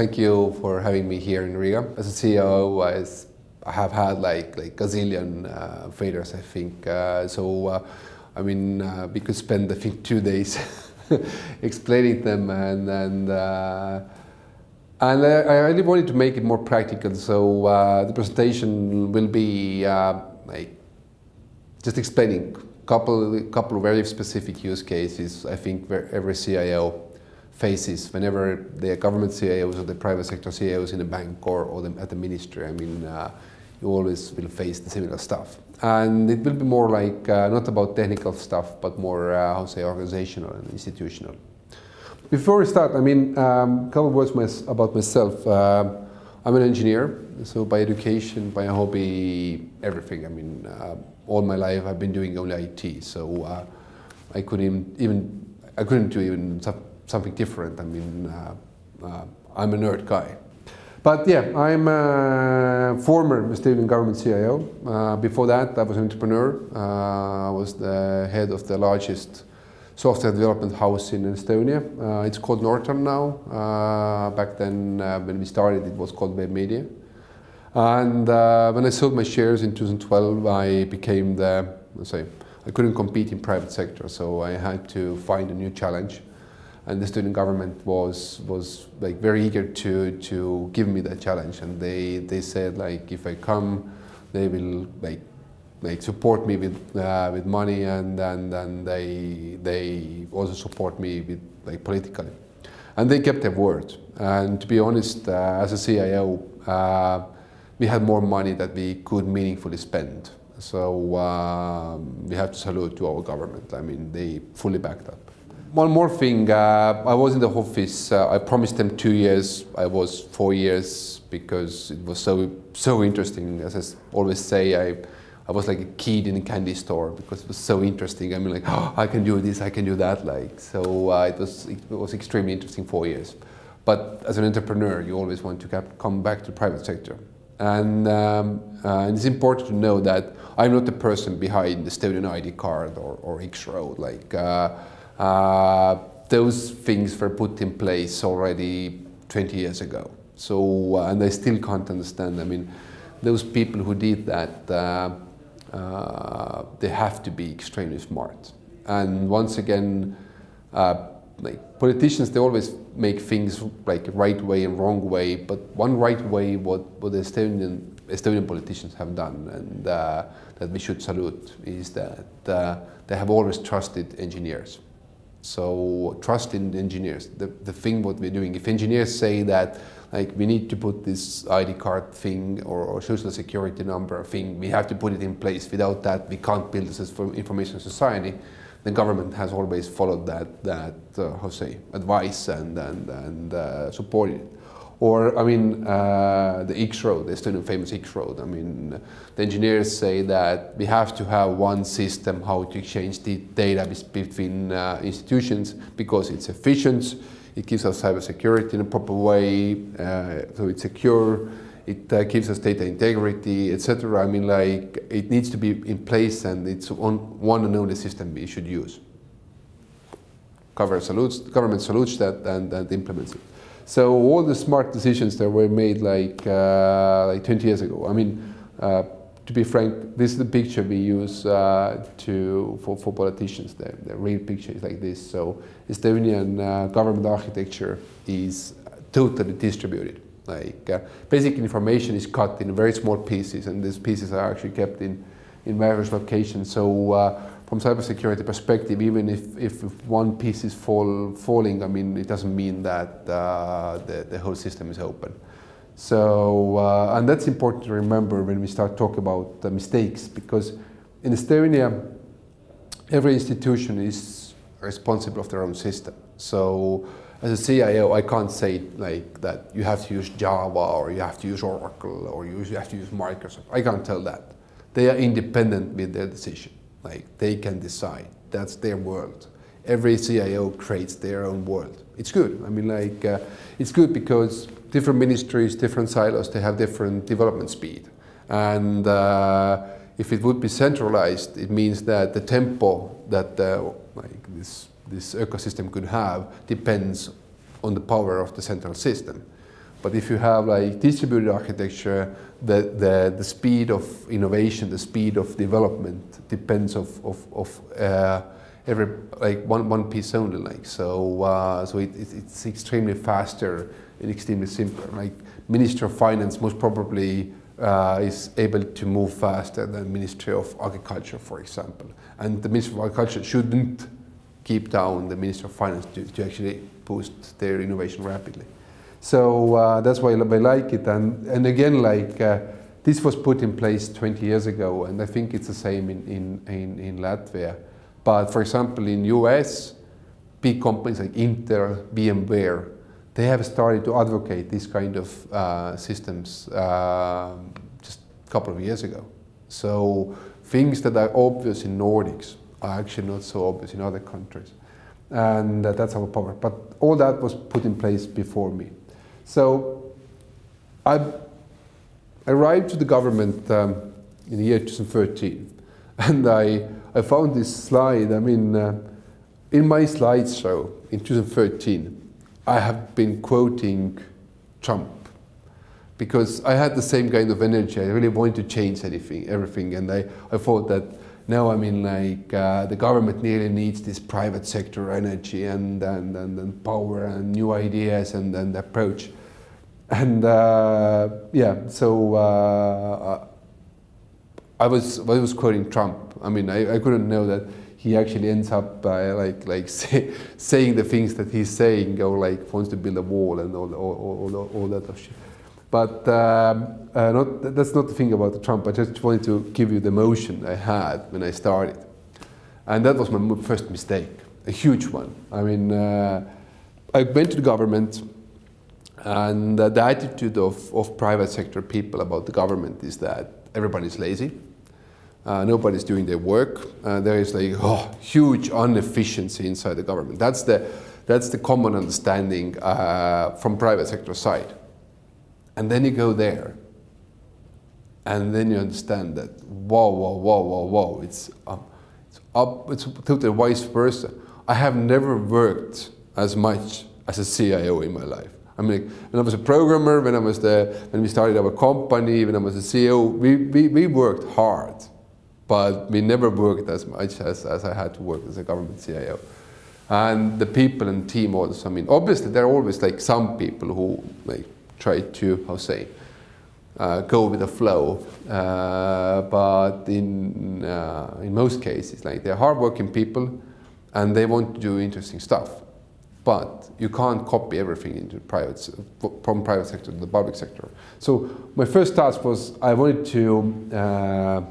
thank you for having me here in Riga. As a CEO, I have had like like gazillion uh, failures, I think. Uh, so, uh, I mean, uh, we could spend I think two days explaining them, and and uh, and I really wanted to make it more practical. So uh, the presentation will be like just explaining couple couple of very specific use cases. I think every CIO faces whenever the government CIOs or the private sector CIOs in a bank or, or the, at the ministry. I mean, uh, you always will face the similar stuff. And it will be more like, uh, not about technical stuff, but more, uh, how say, organizational and institutional. Before we start, I mean, um, a couple of words my, about myself. Uh, I'm an engineer, so by education, by hobby, everything. I mean, uh, all my life I've been doing only IT, so uh, I couldn't even, I couldn't do even something different. I mean, uh, uh, I'm a nerd guy. But yeah, I'm a former Estonian government CIO. Uh, before that, I was an entrepreneur. Uh, I was the head of the largest software development house in Estonia. Uh, it's called Nortal now. Uh, back then, when we started, it was called Webmedia. And when I sold my shares in 2012, I became the, let's say, I couldn't compete in private sector, so I had to find a new challenge and the student government was was like very eager to to give me that challenge. And they they said like if I come they will like like support me with uh, with money and and and they they also support me with like politically. And they kept their word. And to be honest uh, as a CIO uh, we had more money that we could meaningfully spend. So um, we have to salute to our government. I mean they fully backed up one more thing, uh, I was in the office, uh, I promised them two years, I was four years because it was so so interesting. As I always say, I, I was like a kid in a candy store because it was so interesting. I mean like, oh, I can do this, I can do that. Like So uh, it, was, it was extremely interesting four years. But as an entrepreneur, you always want to come back to the private sector. And, um, uh, and, it's important to know that I'm not the person behind the Estonian ID card or, or X-Road. Like, uh, those things were put in place already 20 years ago. So, uh, and I still can't understand. I mean, those people who did that, uh, uh they have to be extremely smart. And once again, uh, like politicians, they always make things like right way and wrong way. But one right way, what what the Estonian Estonian politicians have done, and that we should salute, is that they have always trusted engineers. So trust in engineers. The, the thing what we're doing, if engineers say that like we need to put this ID card thing or, or social security number thing, we have to put it in place. Without that, we can't build this information society. The government has always followed that, that uh, advice and, and, and uh, supported it. Or, I mean, uh, the X road, the Estonian famous X road. I mean, the engineers say that we have to have one system how to exchange the data between uh, institutions because it's efficient, it gives us cybersecurity in a proper way, uh, so it's secure, it uh, gives us data integrity, etc. I mean, like, it needs to be in place and it's on one and only system we should use. Salutes, government salutes that and, and implements it. So all the smart decisions that were made like uh, like 20 years ago. I mean, uh, to be frank, this is the picture we use uh, to for, for politicians. The, the, real picture is like this. So Estonian uh, government architecture is totally distributed. Like uh, basic information is cut in very small pieces, and these pieces are actually kept in in various locations. So uh, from cybersecurity perspective, even if, if one piece is fall, falling, I mean, it doesn't mean that uh, the, the whole system is open. So, uh, and that's important to remember when we start talking about the mistakes, because in Estonia, every institution is responsible of their own system. So, as a CIO, I can't say like that you have to use Java or you have to use Oracle or you have to use Microsoft. I can't tell that. They are independent with their decision. Like they can decide. That's their world. Every CIO creates their own world. It's good. I mean, like uh, it's good because different ministries, different silos, they have different development speed. And uh, if it would be centralized, it means that the tempo that uh, like this this ecosystem could have depends on the power of the central system. But if you have like distributed architecture, the, the, the speed of innovation, the speed of development depends of, of, of uh, every like one, one piece only like so uh, so it, it's extremely faster and extremely simpler. Like Minister of Finance most probably uh, is able to move faster than Ministry of Agriculture for example. And the Ministry of Agriculture shouldn't keep down the Ministry of Finance to, to actually boost their innovation rapidly so uh, that's why I like it and and again like uh, this was put in place 20 years ago and I think it's the same in, in, in, in Latvia but for example, in US, big companies like Intel, VMware, they have started to advocate this kind of uh, systems uh, just a couple of years ago. So things that are obvious in Nordics are actually not so obvious in other countries. And uh, that's our power. But all that was put in place before me. So I arrived to the government um, in the year 2013 and I I found this slide. I mean, uh, in my slideshow in 2013, I have been quoting Trump because I had the same kind of energy. I really wanted to change anything, everything, and I, I thought that now I mean like uh, the government really needs this private sector energy and and, and, and power and new ideas and, and approach. And uh, yeah, so uh, I was I was quoting Trump I mean, I, I couldn't know that he actually ends up by like like say, saying the things that he's saying, or like wants to build a wall and all all, all, all that shit. But um, uh, not, that's not the thing about Trump. I just wanted to give you the emotion I had when I started, and that was my first mistake, a huge one. I mean, uh, I went to the government, and the attitude of, of private sector people about the government is that everybody's lazy uh, nobody's doing their work. Uh, there is like oh, huge inefficiency inside the government. That's the, that's the common understanding uh, from private sector side. And then you go there, and then you understand that whoa, whoa, whoa, whoa, whoa, it's, um, it's up, it's totally vice versa. I have never worked as much as a CIO in my life. I mean, when I was a programmer, when I was the, when we started our company, when I was a CEO, we, we, we worked hard but we never worked as much as, as I had to work as a government CIO. And the people and team also, I mean, obviously there are always like some people who like try to, how say, uh, go with the flow. Uh, but in, uh, in most cases, like they're hardworking people and they want to do interesting stuff. But you can't copy everything into private, from private sector to the public sector. So my first task was I wanted to uh,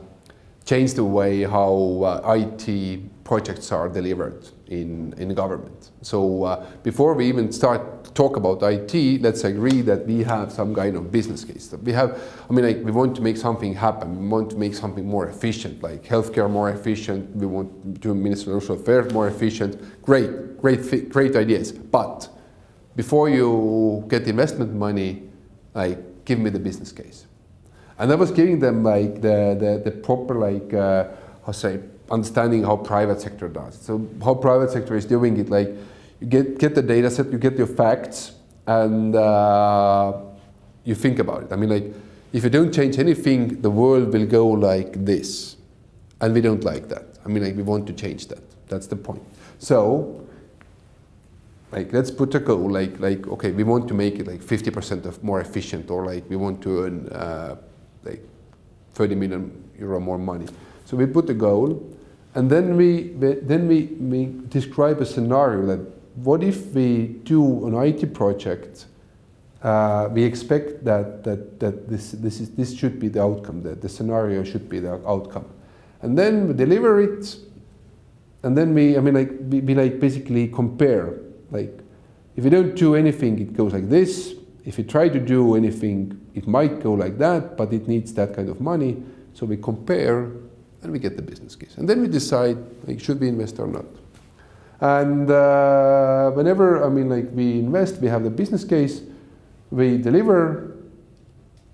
change the way how uh, IT projects are delivered in, in government. So uh, before we even start talk about IT, let's agree that we have some kind of business case. We have, I mean, like we want to make something happen. We want to make something more efficient, like healthcare more efficient. We want to do Social Affairs more efficient. Great, great, great ideas. But before you get investment money, like give me the business case. And I was giving them like the, the, the proper like, uh, how say, understanding how private sector does. So how private sector is doing it, like you get, get the data set, you get your facts, and uh, you think about it. I mean, like, if you don't change anything, the world will go like this. And we don't like that. I mean, like, we want to change that. That's the point. So, like, let's put a goal, like, like okay, we want to make it like 50% of more efficient, or like we want to earn uh, like 30 million euro more money. So we put a goal, and then we then we, we describe a scenario that what if we do an IT project? Uh, we expect that that that this this is this should be the outcome. That the scenario should be the outcome, and then we deliver it, and then we I mean like we, we like basically compare like if you don't do anything, it goes like this. If you try to do anything, it might go like that, but it needs that kind of money. So we compare and we get the business case. And then we decide, like, should we invest or not? And uh, whenever, I mean, like, we invest, we have the business case, we deliver,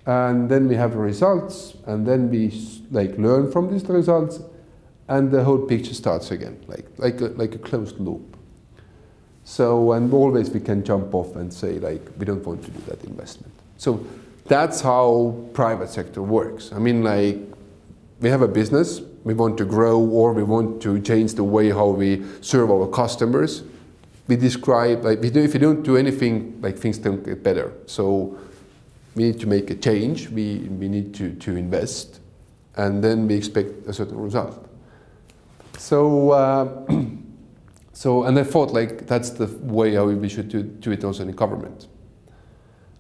and then we have the results, and then we, like, learn from these results, and the whole picture starts again, like, like, a, like a closed loop. So, and always we can jump off and say like, we don't want to do that investment. So that's how private sector works. I mean like, we have a business, we want to grow or we want to change the way how we serve our customers. We describe, like, we do, if you don't do anything, like things don't get better. So we need to make a change, we, we need to, to invest, and then we expect a certain result. So, uh, so and I thought like that's the way how we should do, do it also in government.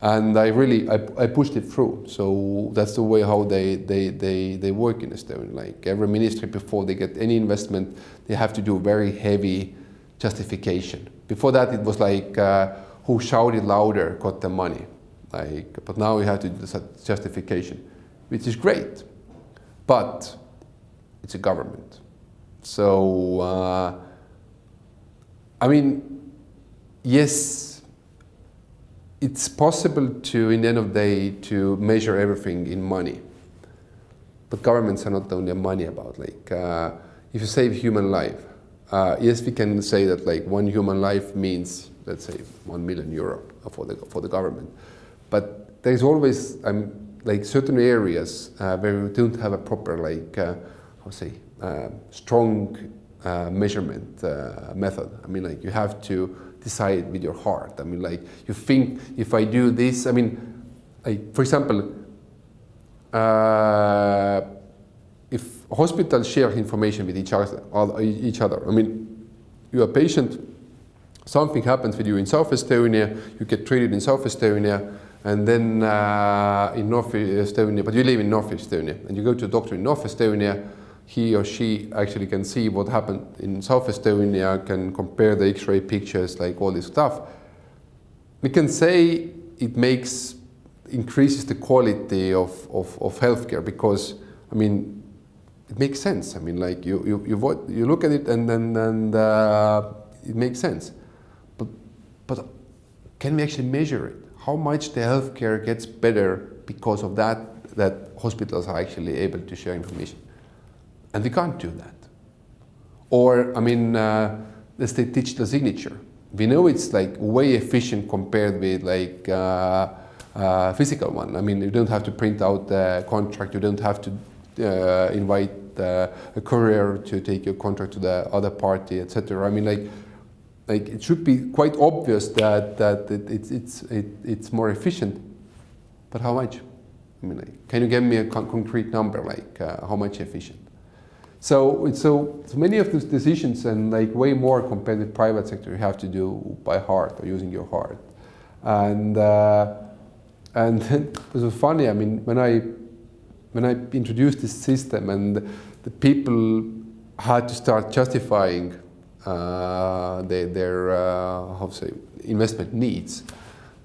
And I really, I, I, pushed it through. So that's the way how they, they, they, they work in Estonia. Like every ministry before they get any investment, they have to do very heavy justification. Before that, it was like uh, who shouted louder got the money. Like, but now we have to do the justification, which is great. But it's a government. So, uh, I mean, yes, it's possible to, in the end of the day, to measure everything in money. But governments are not only money about. Like, uh, if you save human life, uh, yes, we can say that like one human life means, let's say, one million euro for the for the government. But there is always um, like certain areas uh, where we don't have a proper like, uh, how say, uh, strong uh, measurement uh, method. I mean, like you have to decide with your heart. I mean, like you think if I do this, I mean, like for example, uh, if hospitals share information with each other, each other, I mean, you're a patient, something happens with you in South Estonia, you get treated in South Estonia, and then uh, in North Estonia, but you live in North Estonia, and you go to a doctor in North Estonia, he or she actually can see what happened in South Estonia, can compare the X-ray pictures, like all this stuff. We can say it makes increases the quality of, of, of healthcare because, I mean, it makes sense. I mean, like you, you, you, you look at it and then and, uh, it makes sense. But, but can we actually measure it? How much the healthcare gets better because of that, that hospitals are actually able to share information? And they can't do that. Or, I mean, uh, let's take digital signature. We know it's like way efficient compared with like uh, uh, physical one. I mean, you don't have to print out the contract, you don't have to uh, invite uh, a courier to take your contract to the other party, etc. I mean, like, like it should be quite obvious that that it, it's it's it, it's more efficient. But how much? I mean, like, can you give me a con concrete number, like uh, how much efficient? So, so, so many of those decisions and like way more compared private sector you have to do by heart or using your heart. And, uh, and it was funny, I mean, when I, when I introduced this system and the people had to start justifying uh, their, their uh, how to say, investment needs,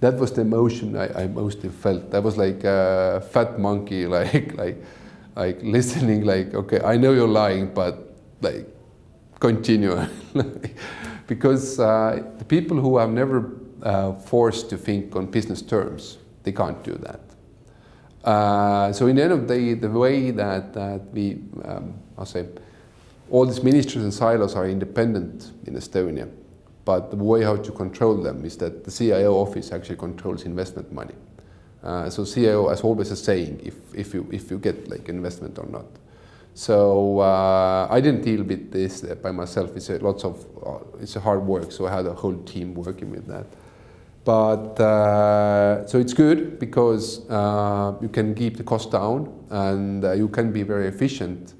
that was the emotion I, I mostly felt. That was like a fat monkey, like, like like listening like okay i know you're lying but like continue. Because uh, the people who have never uh, forced to think on business terms they can't do that. Uh, so in the end of the day the way that, that we um, i'll say all these ministries and silos are independent in estonia but the way how to control them is that the cio office actually controls investment money uh, so CIO as always a saying if, if, you, if you get like investment or not. So uh, I didn't deal with this by myself. It's a, lots of uh, it's a hard work. So I had a whole team working with that. But uh, so it's good because uh, you can keep the cost down and uh, you can be very efficient.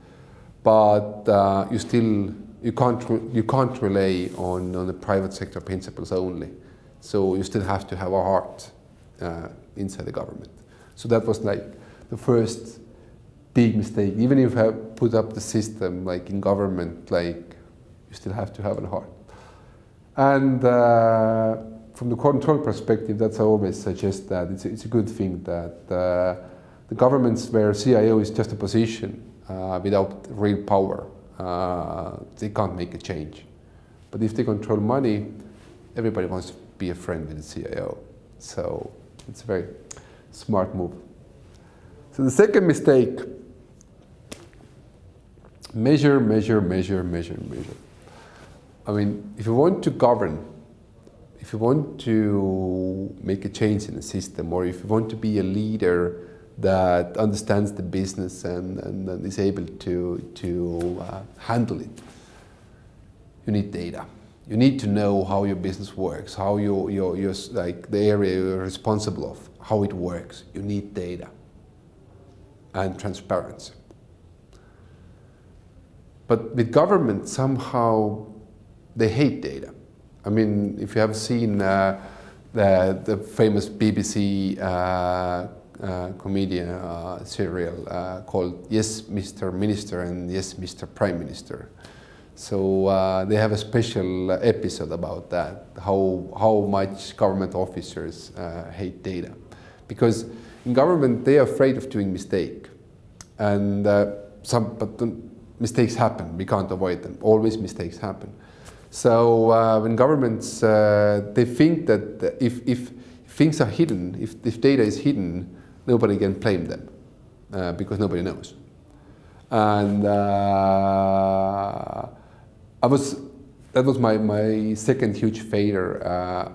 But you still you can't you can't rely on on the private sector principles only. So you still have to have a heart inside the government. So that was like the first big mistake. Even if I put up the system like in government, like you still have to have a heart. And uh, from the control perspective, that's I always suggest that it's, it's a good thing that uh, the governments where CIO is just a position uh, without real power, uh, they can't make a change. But if they control money, everybody wants to be a friend with the CIO. So it's a very smart move. So the second mistake, measure, measure, measure, measure, measure. I mean, if you want to govern, if you want to make a change in the system, or if you want to be a leader that understands the business and, and, and is able to, to uh, handle it, you need data. You need to know how your business works, how your, your, your like the area you're responsible of, how it works. You need data and transparency. But with government, somehow they hate data. I mean, if you have seen uh, the, the famous BBC uh, uh, comedian uh, serial uh, called Yes, Mr. Minister and Yes, Mr. Prime Minister. So uh, they have a special episode about that, how, how much government officers hate data. Because in government, they are afraid of doing mistake. And some, but mistakes happen. We can't avoid them. Always mistakes happen. So uh, when governments uh, they think that if, if things are hidden, if, if data is hidden, nobody can blame them uh, because nobody knows. And uh, I was that was my, my second huge failure. Uh,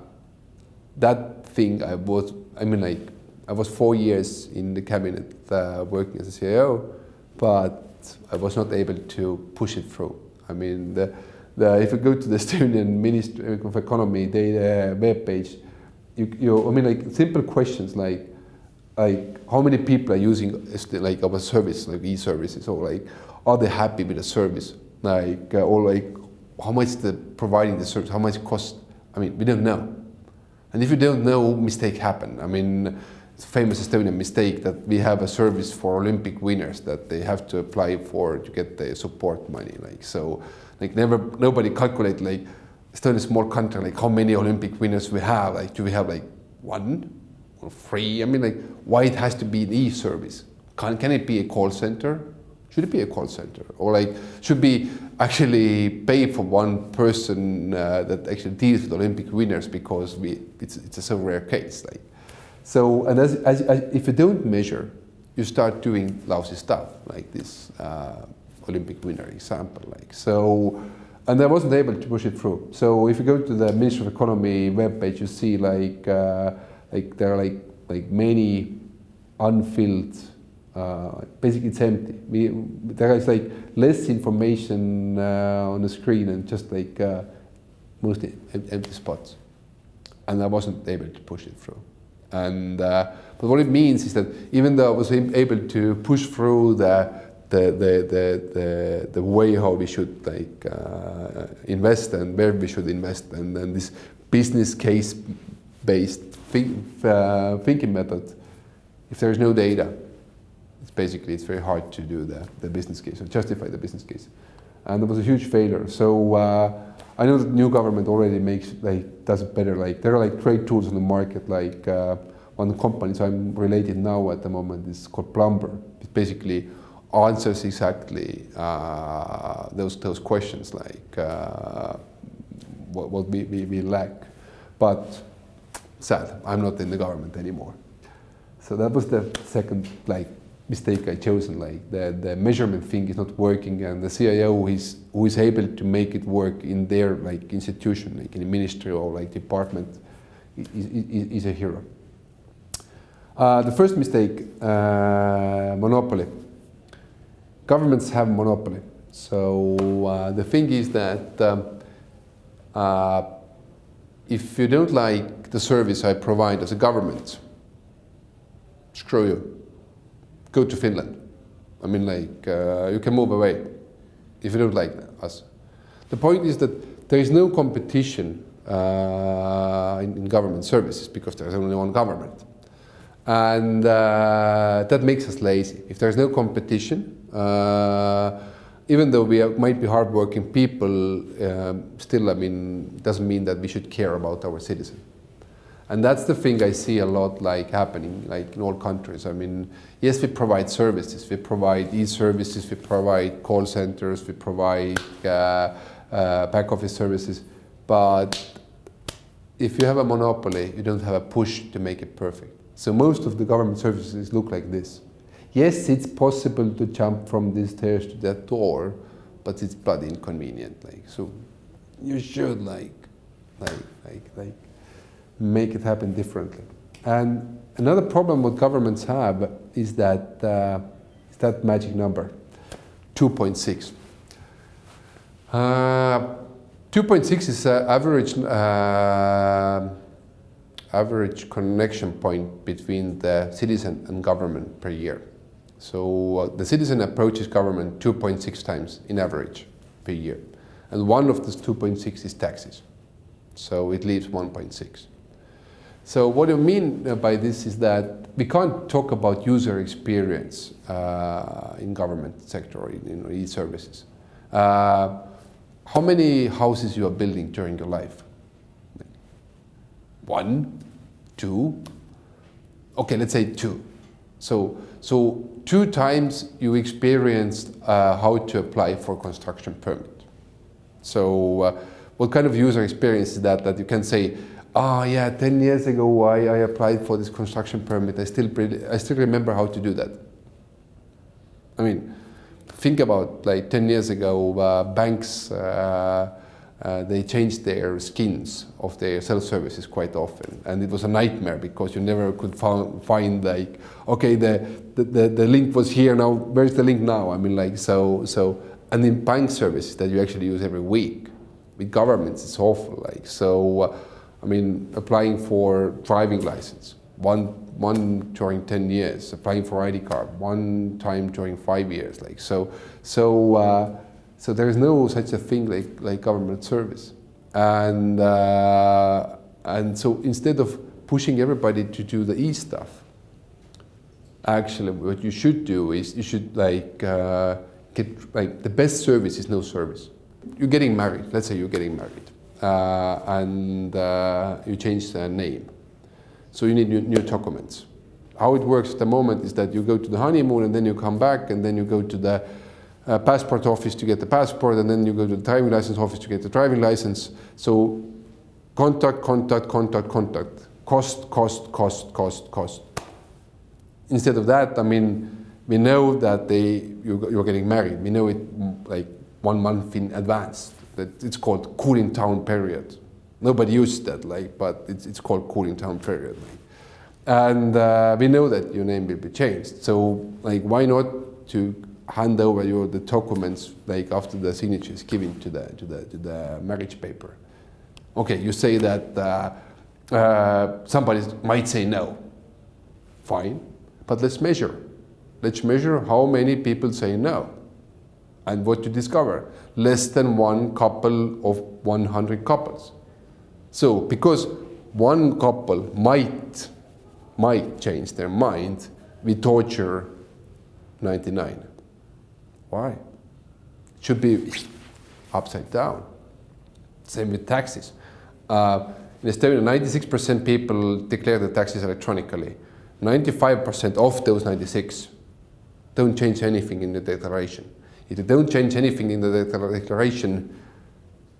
that thing I was I mean like I was four years in the cabinet uh, working as a CIO, but I was not able to push it through. I mean, the, the, if you go to the Estonian Ministry of Economy data web page, you, you, I mean, like simple questions like, like how many people are using like our service, like e-services, or like, are they happy with the service? Like, uh, or like, how much the providing the service, how much cost. I mean, we don't know. And if you don't know, mistake happen. I mean, famous Estonian mistake that we have a service for Olympic winners that they have to apply for to get the support money. Like so, like never nobody calculate like Estonia small country. Like how many Olympic winners we have? Like do we have like one or three? I mean like why it has to be e-service? Can can it be a call center? Should it be a call center or like should be actually pay for one person uh, that actually deals with Olympic winners because we it's it's a so rare case like. So, and as, as, as, if you don't measure, you start doing lousy stuff like this uh, Olympic winner example. Like so, and I wasn't able to push it through. So if you go to the Ministry of Economy webpage, you see like uh, like there are like like many unfilled. Uh, basically, it's empty. We, there is like less information uh, on the screen and just like uh, mostly empty spots. And I wasn't able to push it through. And uh, but what it means is that even though I was able to push through the the, the, the, the, the way how we should like uh, invest and where we should invest and, and this business case based think, uh, thinking method if there is no data it's basically it's very hard to do the, the business case or justify the business case and it was a huge failure so uh, I know that new government already makes like does it better. Like there are like great tools on the market. Like uh, one of the companies I'm related now at the moment is called Plumbr. It basically answers exactly uh, those those questions like uh, what, what we, we, we lack. But sad, I'm not in the government anymore. So that was the second like mistake I chosen. Like the, the measurement thing is not working, and the CIO who is who is able to make it work in their like institution, like in a ministry or like department, is, is, is a hero. Uh, the first mistake, uh, monopoly. Governments have monopoly. So uh, the thing is that um, uh, if you don't like the service I provide as a government, screw you go to Finland. I mean, like, uh, you can move away if you don't like us. The point is that there is no competition uh, in, in, government services because there's only one government. And uh, that makes us lazy. If there's no competition, uh, even though we are, might be hardworking people, um, still, I mean, doesn't mean that we should care about our citizens. And that's the thing I see a lot like happening like in all countries. I mean, yes, we provide services. We provide e-services, we provide call centers, we provide uh, uh, back office services. But if you have a monopoly, you don't have a push to make it perfect. So most of the government services look like this. Yes, it's possible to jump from this stairs to that door, but it's bloody inconvenient. Like so, you should like, like, like, like make it happen differently. And another problem what governments have is that, uh, is that magic number, 2.6. Uh, 2.6 is uh, average uh, average connection point between the citizen and government per year. So uh, the citizen approaches government 2.6 times in average per year. And one of those 2.6 is taxes. So it leaves 1.6. So what I mean by this is that we can't talk about user experience uh, in government sector or in, e-services. Uh, how many houses you are building during your life? One, two, okay, let's say two. So, so two times you experienced uh, how to apply for construction permit. So uh, what kind of user experience is that, that you can say, oh yeah, 10 years ago I, I applied for this construction permit, I still, I still remember how to do that. I mean, think about like 10 years ago, uh, banks, uh, uh, they changed their skins of their self-services quite often. And it was a nightmare because you never could find like, okay, the, the, the, link was here now, where's the link now? I mean like, so, so, and in bank services that you actually use every week, with governments it's awful like, so, uh, I mean, applying for driving license, one one during 10 years, applying for ID card, one time during five years. Like so, so, uh, so there is no such a thing like, like government service. And, uh, and so instead of pushing everybody to do the e stuff, actually what you should do is you should like uh, get like the best service is no service. You're getting married. Let's say you're getting married, and uh, you change the name so you need new, new documents. How it works at the moment is that you go to the honeymoon and then you come back and then you go to the uh, passport office to get the passport and then you go to the driving license office to get the driving license. So contact, contact, contact, contact. Cost, cost, cost, cost, cost. Instead of that, I mean, we know that they, you're getting married. We know it like one month in advance. That it's called cooling down period. Nobody used that, like, but it's, it's called cooling down period. Like. And uh, we know that your name will be changed. So, like, why not to hand over your the documents like after the signature is given to the to the to the marriage paper? Okay, you say that uh, uh, somebody might say no. Fine, but let's measure. Let's measure how many people say no. And what you discover, less than one couple of 100 couples. So because one couple might, might change their mind, we torture 99. Why? It should be upside down. Same with taxes. Uh, in Estonia, 96% people declare the taxes electronically. 95% of those 96 don't change anything in the declaration. If they don't change anything in the declaration,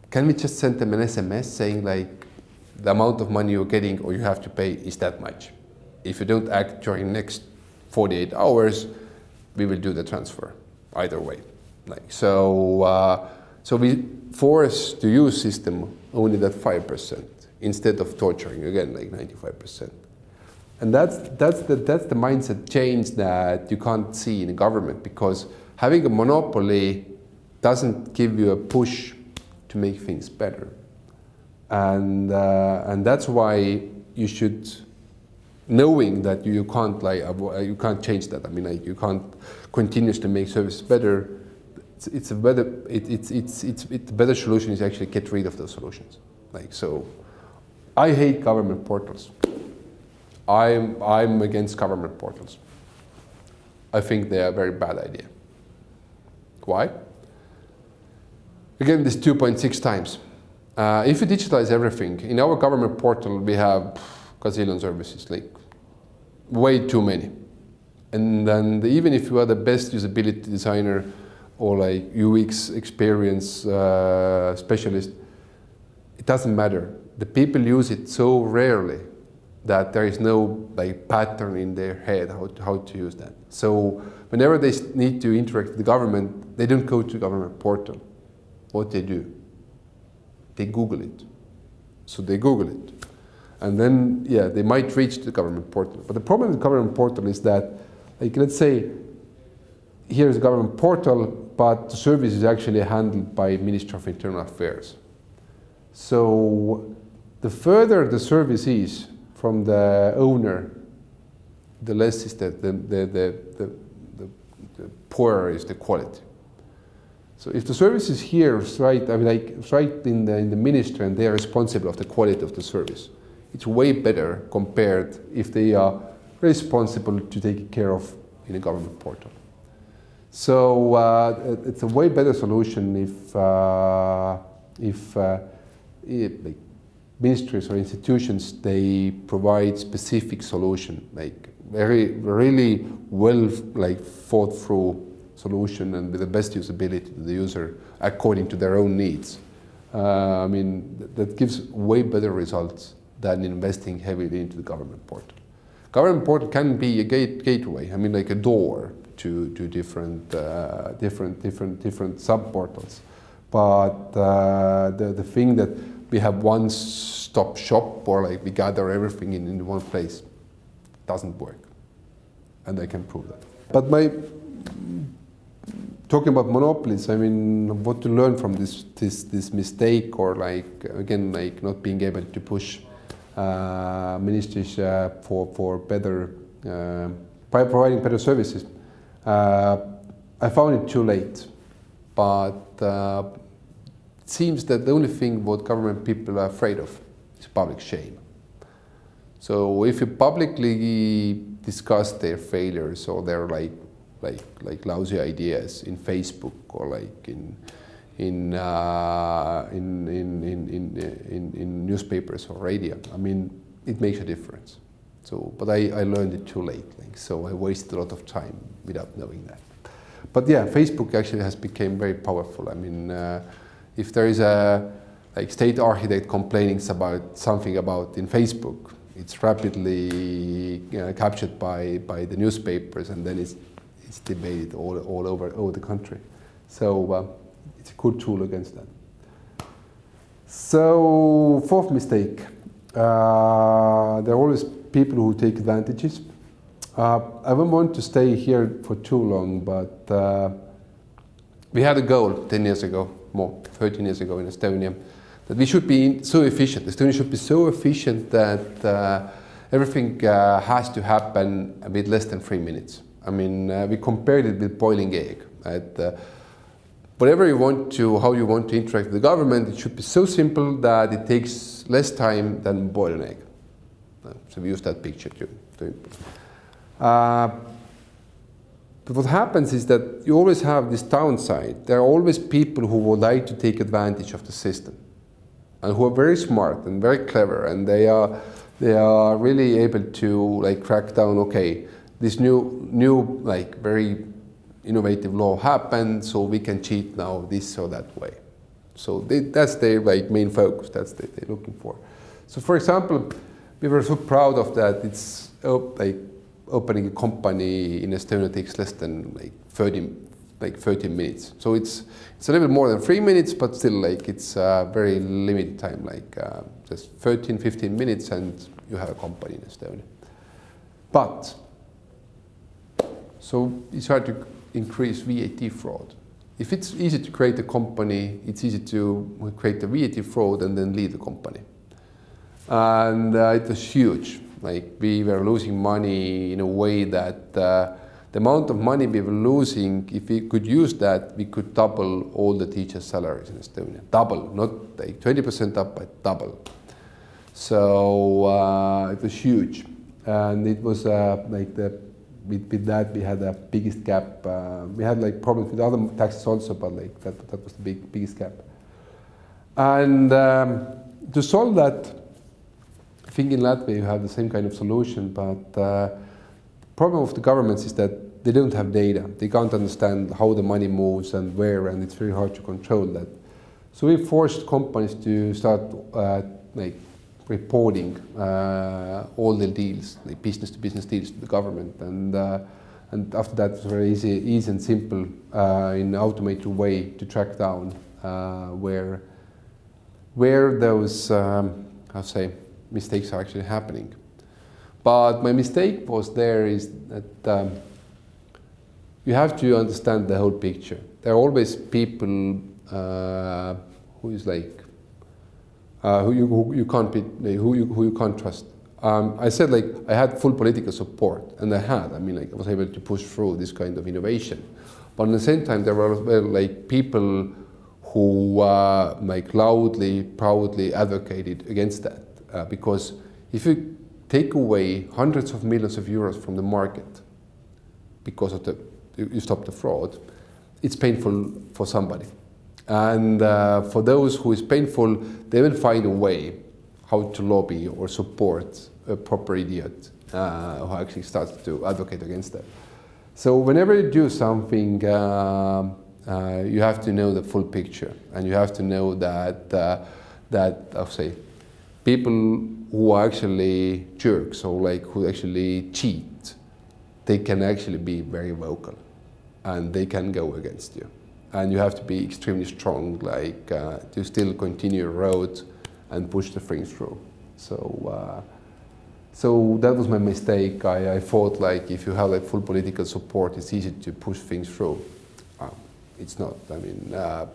can we just send them an SMS saying like, the amount of money you're getting or you have to pay is that much. If you don't act during the next 48 hours, we will do the transfer either way. Like so, uh, so we force to use system only that five percent instead of torturing again like 95 percent. And that's that's the that's the mindset change that you can't see in government because having a monopoly doesn't give you a push to make things better. And uh, and that's why you should knowing that you can't like you can't change that. I mean like you can't continuously make services better. It's, it's a better it, it's it's it's it, the better solution is actually get rid of those solutions. Like so i hate government portals. I'm i'm against government portals. I think they are a very bad idea why again this 2.6 times uh, if you digitize everything, in our government portal we have gazillion services, like way too many. And then even if you are the best usability designer or like UX experience uh, specialist, it doesn't matter. The people use it so rarely that there is no like pattern in their head how to, how to use that. So whenever they need to interact with the government, they don't go to government portal. What they do, they Google it. So they Google it. And then, yeah, they might reach the government portal. But the problem with the government portal is that, like, let's say, here's the government portal, but the service is actually handled by Ministry of Internal Affairs. So the further the service is from the owner, the less is the, the, the, the, the poorer is the quality. So if the service is here, right, I mean, like, right in the, in the ministry and they are responsible of the quality of the service, it's way better compared if they are responsible to take care of in a government portal. So uh, it's a way better solution if, uh, if uh, it, like ministries or institutions, they provide specific solution, like very, really well like thought through solution and with the best usability to the user according to their own needs. Uh, I mean, th that gives way better results than investing heavily into the government portal. Government portal can be a gate, gateway, I mean like a door to, to different, uh, different, different, different sub-portals. But uh, the, the thing that we have one stop shop or like we gather everything in, in one place doesn't work. And I can prove that. But my talking about monopolies, I mean, what to learn from this, this, this mistake or like, again, like not being able to push uh, ministries uh, for, for better, uh, providing better services. Uh, I found it too late, but uh, it seems that the only thing what government people are afraid of is public shame. So if you publicly discuss their failures or their like like like lousy ideas in Facebook or like in in, uh, in, in, in, in, in, newspapers or radio. I mean, it makes a difference. So, but I, I learned it too late, like, so I wasted a lot of time without knowing that. But yeah, Facebook actually has become very powerful. I mean, uh, if there is a like state architect complaining about something about in Facebook, it's rapidly captured by, by the newspapers and then it's it's debated all, all over, over the country. So uh, it's a good tool against that. So fourth mistake, uh, there are always people who take advantages. Uh, I don't want to stay here for too long, but uh, we had a goal 10 years ago, more, 13 years ago in Estonia, that we should be so efficient. Estonia should be so efficient that uh, everything uh, has to happen a bit less than three minutes. I mean, uh, we compared it with boiling egg. Right? Uh, whatever you want to, how you want to interact with the government, it should be so simple that it takes less time than boil an egg. Uh, so we use that picture too. Uh, but what happens is that you always have this downside. There are always people who would like to take advantage of the system and who are very smart and very clever and they are, they are really able to like crack down, okay, this new, new like very innovative law happened, so we can cheat now this or that way. So they, that's their like main focus. That's what they're looking for. So for example, we were so proud of that. It's oh, like opening a company in Estonia takes less than like 30, like 30 minutes. So it's it's a little bit more than three minutes, but still like it's a very limited time, like uh, just 13, 15 minutes, and you have a company in Estonia. But so it's hard to increase VAT fraud. If it's easy to create a company, it's easy to create a VAT fraud and then lead the company. And uh, it was huge. Like we were losing money in a way that uh, the amount of money we were losing, if we could use that, we could double all the teachers' salaries in Estonia. Double, not like 20% up, but double. So uh, it was huge. And it was uh, like the with, with that we had the biggest gap. Uh, we had like problems with other taxes also, but like that, that was the big, biggest gap. And um, to solve that, I think in Latvia you have the same kind of solution, but uh, the problem of the governments is that they don't have data. They can't understand how the money moves and where, and it's very hard to control that. So we forced companies to start uh, like reporting uh, all the deals, the business to business deals to the government. And, uh, and after that, it was very easy, easy and simple uh, in an automated way to track down uh, where, where those, um, how say, mistakes are actually happening. But my mistake was there is that um, you have to understand the whole picture. There are always people uh, who is like uh, who, you, who you can't be, who you, who you can't trust. Um, I said like I had full political support, and I had. I mean, like I was able to push through this kind of innovation. But at the same time, there were well, like people who uh, like loudly, proudly advocated against that uh, because if you take away hundreds of millions of euros from the market because of the you stop the fraud, it's painful for somebody. And uh, for those who is painful, they will find a way how to lobby or support a proper idiot uh, who actually starts to advocate against that. So whenever you do something, uh, uh you have to know the full picture, and you have to know that uh, that I'll say people who are actually jerks or like who actually cheat, they can actually be very vocal, and they can go against you and you have to be extremely strong, like uh, to still continue your road and push the things through. So, uh, so that was my mistake. I, I, thought like if you have like full political support, it's easy to push things through. Um, it's not. I mean, uh,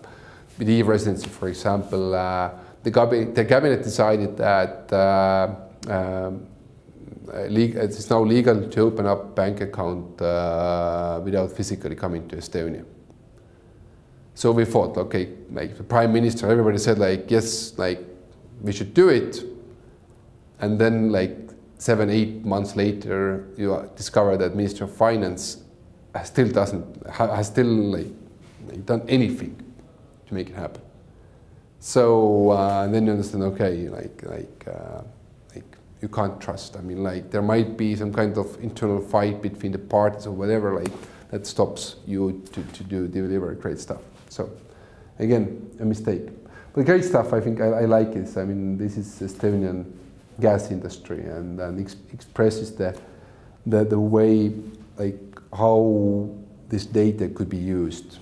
with e-residency, for example, uh, the, cabinet, the cabinet decided that uh, um, it's now legal to open up bank account uh, without physically coming to Estonia. So we thought, okay, like the prime minister, everybody said like, yes, like we should do it. And then like seven, eight months later, you discover that Minister of Finance still doesn't, has still like, done anything to make it happen. So uh, then you understand, okay, like, like, uh, like you can't trust. I mean, like there might be some kind of internal fight between the parties or whatever, like that stops you to, to do deliver great stuff. So again, a mistake. But great stuff, I think I, I like this. I mean, this is Estonian gas industry and, and ex expresses the, the, the way, like how this data could be used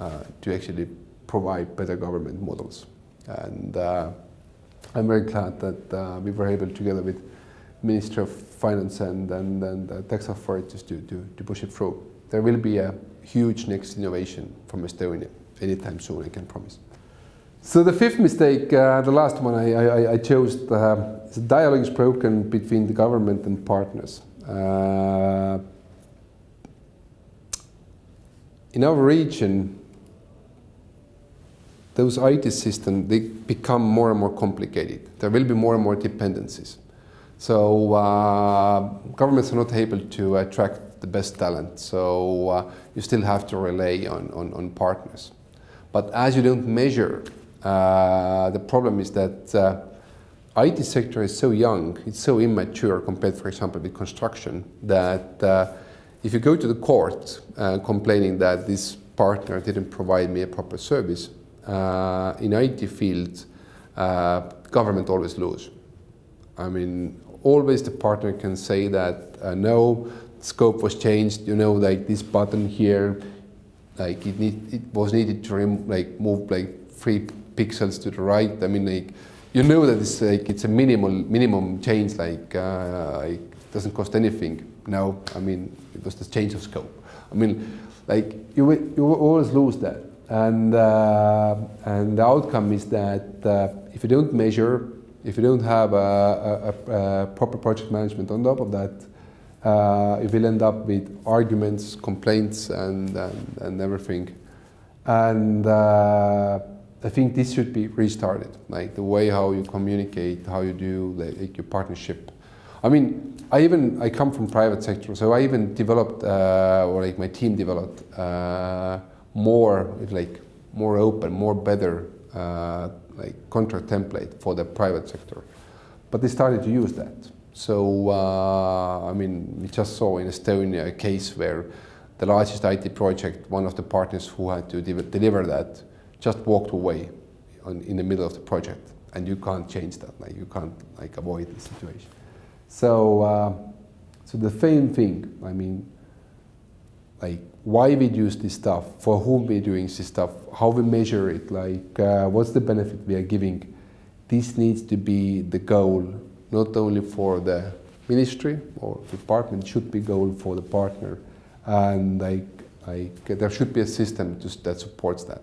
uh, to actually provide better government models. And uh, I'm very glad that uh, we were able, together with Minister of Finance and, and, and uh, tax authorities, to, to, to push it through. There will be a huge next innovation from Estonia anytime soon, I can promise. So the fifth mistake, uh, the last one I, I, I chose, uh, the dialogue is broken between the government and partners. Uh, in our region, those IT systems, they become more and more complicated. There will be more and more dependencies. So uh, governments are not able to attract the best talent. So uh, you still have to rely on, on, on partners. But as you don't measure, uh, the problem is that uh, IT sector is so young, it's so immature compared, for example, with construction, that uh, if you go to the court uh, complaining that this partner didn't provide me a proper service, uh, in IT field, uh, government always lose. I mean, always the partner can say that no, scope was changed, you know, like this button here, like it, need, it was needed to like move like three pixels to the right. I mean, like you know that it's like it's a minimal minimum change. Like uh, it doesn't cost anything. No, I mean it was the change of scope. I mean, like you you always lose that, and uh, and the outcome is that uh, if you don't measure, if you don't have a, a, a proper project management on top of that, uh, it will end up with arguments, complaints, and, and, and everything. And uh, I think this should be restarted, like the way how you communicate, how you do like, your partnership. I mean, I even I come from private sector, so I even developed, uh, or like my team developed, uh, more like more open, more better uh, like contract template for the private sector. But they started to use that. So, uh, I mean, we just saw in Estonia a case where the largest IT project, one of the partners who had to de deliver that, just walked away on, in the middle of the project. And you can't change that, like you can't like avoid the situation. So, uh, so the same thing, I mean, like why we use this stuff, for whom we're doing this stuff, how we measure it, like uh, what's the benefit we are giving. This needs to be the goal not only for the ministry or department, should be goal for the partner. And like, like there should be a system to, that supports that.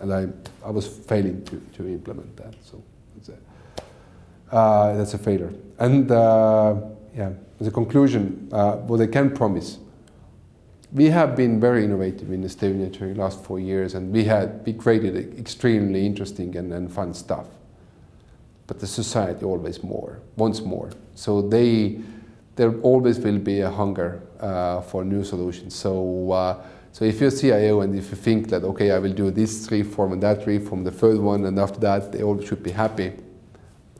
And I, I was failing to, to implement that. So a, uh, that's a failure. And uh, yeah, as a conclusion, uh, what I can promise we have been very innovative in Estonia during the last four years, and we had we created extremely interesting and, and fun stuff. But the society always more wants more, so they there always will be a hunger uh, for new solutions. So. Uh, so if you're CIO and if you think that, okay, I will do this reform and that reform, the third one, and after that they all should be happy,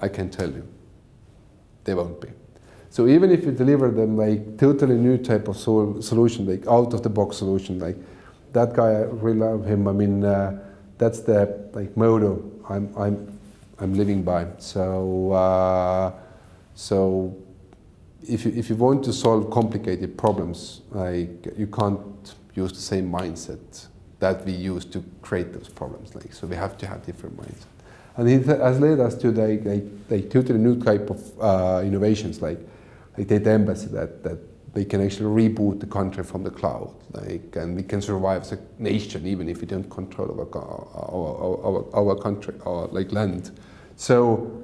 I can tell you, they won't be. So even if you deliver them like totally new type of sol solution, like out of the box solution, like that guy, I really love him. I mean, uh, that's the like motto I'm I'm I'm living by. So uh, so if you if you want to solve complicated problems, like you can't use the same mindset that we use to create those problems. Like so, we have to have different mindset. And it has led us to like, like, like totally new type of uh, innovations, like like data embassy that, that they can actually reboot the country from the cloud. Like, and we can survive as a nation even if we don't control our, our, our, our country, or like land. So,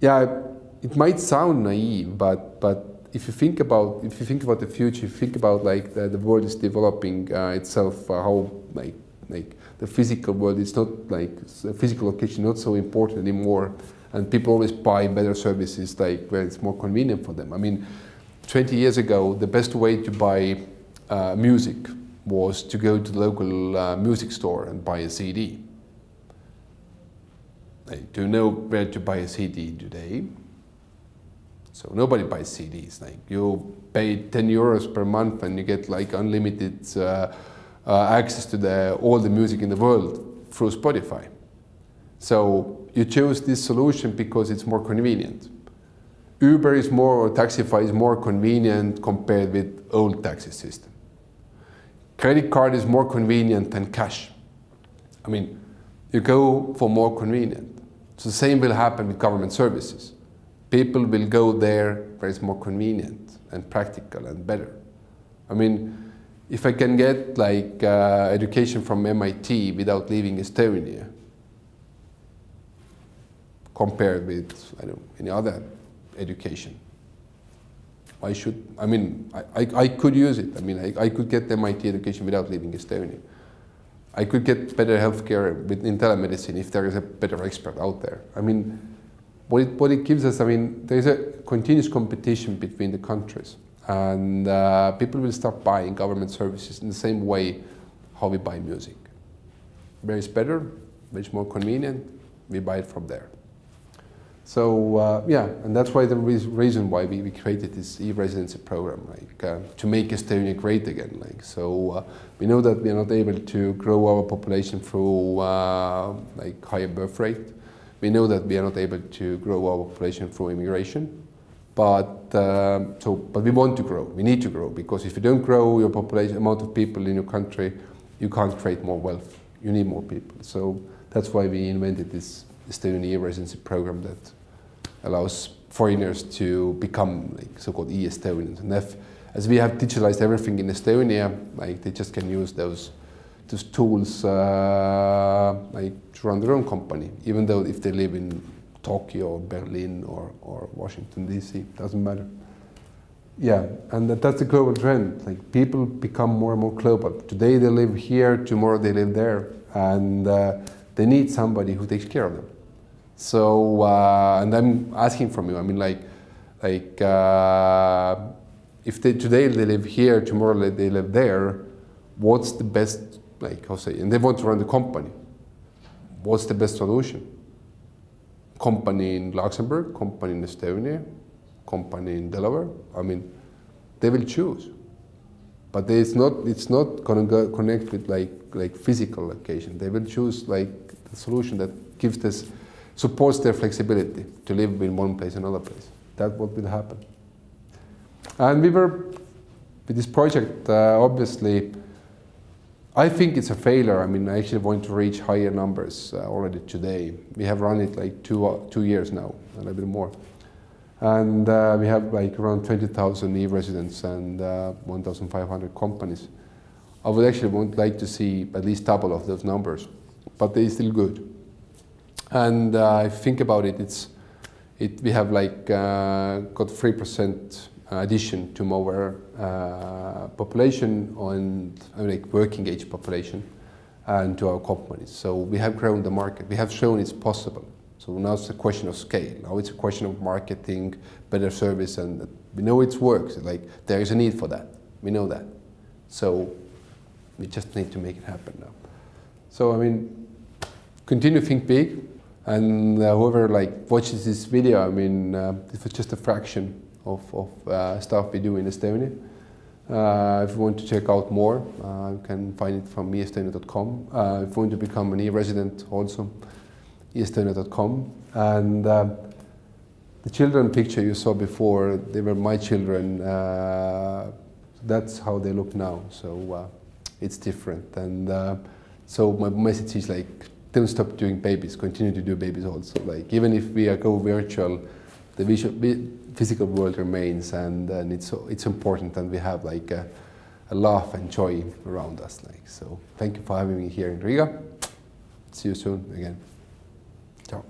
yeah, it might sound naive, but, but if you think about if you think about the future, think about like the, the world is developing uh, itself, uh, how like like the physical world is not like the physical location not so important anymore and people always buy better services like where it's more convenient for them. I mean, 20 years ago, the best way to buy uh, music was to go to the local uh, music store and buy a CD. Do you know where to buy a CD today? So nobody buys CDs. Like you pay 10 euros per month and you get like unlimited uh, uh access to the, all the music in the world through Spotify. So you chose this solution because it's more convenient. Uber is more, or Taxify is more convenient compared with old taxi system. Credit card is more convenient than cash. I mean, you go for more convenient. So the same will happen with government services. People will go there where it's more convenient and practical and better. I mean, if I can get like uh, education from MIT without leaving Estonia, compared with any other education. I should, I mean, I, I, I could use it. I mean, I, I could get the MIT education without leaving Estonia. I could get better healthcare with, in telemedicine if there is a better expert out there. I mean, what it, what it gives us, I mean, there is a continuous competition between the countries. And uh, people will start buying government services in the same way how we buy music. Where it's better, where it's more convenient, we buy it from there. So uh, yeah, and that's why the re reason why we, we created this e-residency program, like uh, to make Estonia great again. Like so, uh, we know that we are not able to grow our population through uh, like higher birth rate. We know that we are not able to grow our population through immigration, but um, so but we want to grow. We need to grow because if you don't grow your population amount of people in your country, you can't create more wealth. You need more people. So that's why we invented this Estonian e-residency program that allows foreigners to become like so-called e-Estonians. And if, as we have digitalized everything in Estonia, like they just can use those those tools uh, like to run their own company, even though if they live in Tokyo or Berlin or, or Washington DC, doesn't matter. Yeah, and that, that's the global trend. Like people become more and more global. Today they live here, tomorrow they live there, and uh, they need somebody who takes care of them. So, uh, and I'm asking from you, I mean, like, like uh, if they, today they live here, tomorrow they live there, what's the best, like, how say, and they want to run the company. What's the best solution? Company in Luxembourg, company in Estonia, company in Delaware. I mean, they will choose. But it's not, it's not going to connect with like, like physical location. They will choose like the solution that gives this supports their flexibility to live in one place and another place. That's what will happen. And we were, with this project, uh, obviously, I think it's a failure. I mean, I actually want to reach higher numbers uh, already today. We have run it like two, uh, two years now, a little bit more. And uh, we have like around 20,000 e-residents and uh, 1,500 companies. I would actually want like to see at least double of those numbers, but they're still good. And uh, I think about it, it's it, we have like uh, got three percent addition to our uh, population mean, like working age population and to our companies. So we have grown the market. We have shown it's possible. So now it's a question of scale. Now it's a question of marketing, better service, and we know it works. Like there is a need for that. We know that. So we just need to make it happen now. So I mean, continue to think big, and uh, whoever like watches this video, I mean, uh, was just a fraction of, of uh, stuff we do in Estonia. Uh, if you want to check out more, uh, you can find it from eestonia.com. Uh, if you want to become an e-resident also, eestonia.com. And the children picture you saw before, they were my children. That's how they look now. So it's different. And so my message is like, don't stop doing babies. Continue to do babies also. Like even if we are go virtual, the visual, physical world remains, and, and it's it's important, and we have like a, a laugh and joy around us. Like so, thank you for having me here in Riga. See you soon again. Ciao.